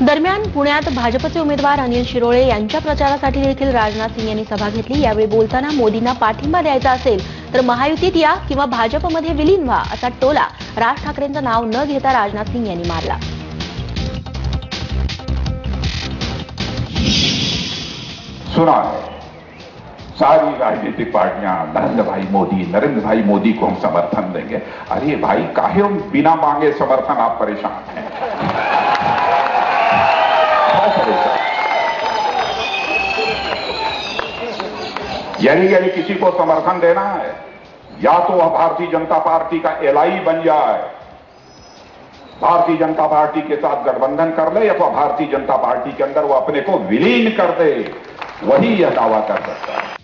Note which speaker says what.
Speaker 1: दरम्यान पुण्यात भाजपचे उमेदवार अनिल शिरोळे यांच्या प्रचारासाठी देखील राजनाथ सिंग यांनी सभा घेतली. यावेळी बोलताना मोदींना पाठिंबा द्यायचा असेल तर महायुतीत या किंवा भाजपमध्ये विलीन व्हा असा टोला राज ठाकरेंचं नाव न घेता राजनाथ सिंग यांनी मारला.
Speaker 2: सुना सारी राजनीतिक पार्टियां नरेंद्र भाई मोदी नरेंद्र भाई मोदी को हम समर्थन देंगे। अरे भाई काहे हम बिना मांगे समर्थन आप परेशान हैं? यानी यदि किसी को समर्थन देना है। या तो वह भारतीय जनता पार्टी का एलआई बन जाए, भारतीय जनता पार्टी के साथ गठबंधन कर ले अथवा तो भारतीय जनता पार्टी के अंदर वो अपने को विलीन कर दे, वही यह दावा कर सकता है।